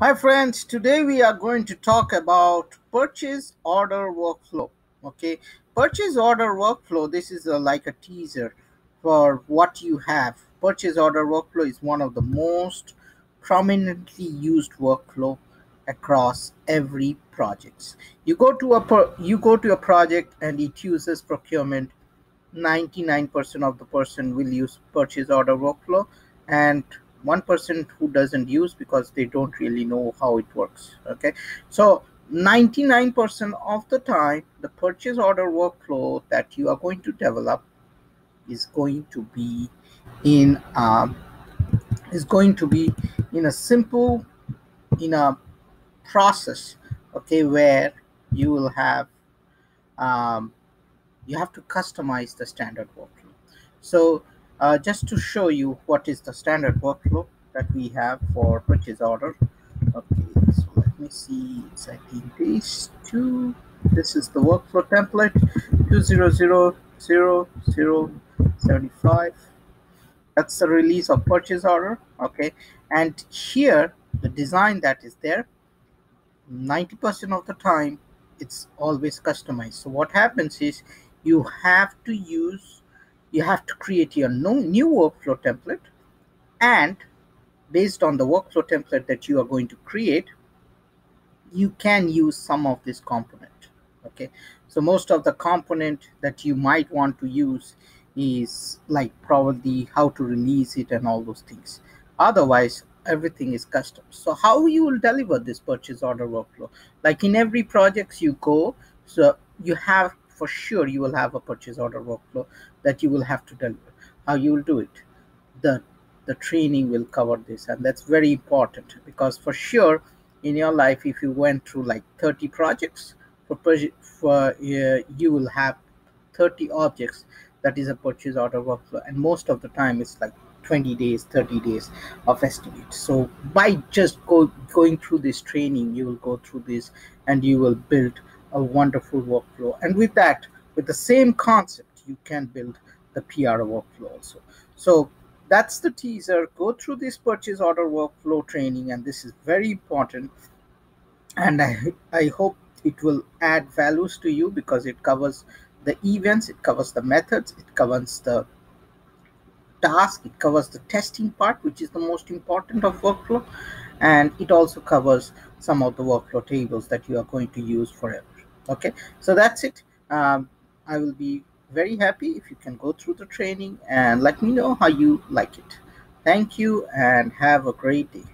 Hi friends, today we are going to talk about purchase order workflow. Okay, purchase order workflow. This is a, like a teaser for what you have. Purchase order workflow is one of the most prominently used workflow across every projects. You go to a you go to a project and it uses procurement. 99% of the person will use purchase order workflow and one person who doesn't use because they don't really know how it works okay? So 99% of the time the purchase order workflow that you are going to develop is going to be in um, is going to be in a simple in a process okay where you will have um, you have to customize the standard workflow. So uh, just to show you what is the standard workflow that we have for purchase order. Okay, so let me see. It's I think this two. This is the workflow template two zero zero zero zero seventy five. That's the release of purchase order. Okay, and here the design that is there. 90% of the time it's always customized so what happens is you have to use you have to create your new workflow template and based on the workflow template that you are going to create you can use some of this component okay? So most of the component that you might want to use is like probably how to release it and all those things. Otherwise everything is custom. So how you will deliver this purchase order workflow? Like in every projects you go so you have for sure you will have a purchase order workflow that you will have to deliver. How you will do it? The the training will cover this and that's very important because for sure in your life if you went through like 30 projects for, for uh, you will have 30 objects that is a purchase order workflow and most of the time it's like 20 days 30 days of estimate. So by just go, going through this training you will go through this and you will build a wonderful workflow. And with that, with the same concept, you can build the PR workflow also. So that's the teaser. Go through this purchase order workflow training, and this is very important. And I, I hope it will add values to you because it covers the events, it covers the methods, it covers the task, it covers the testing part, which is the most important of workflow, and it also covers some of the workflow tables that you are going to use forever okay so that's it. Um, i will be very happy if you can go through the training and let me know how you like it. Thank you and have a great day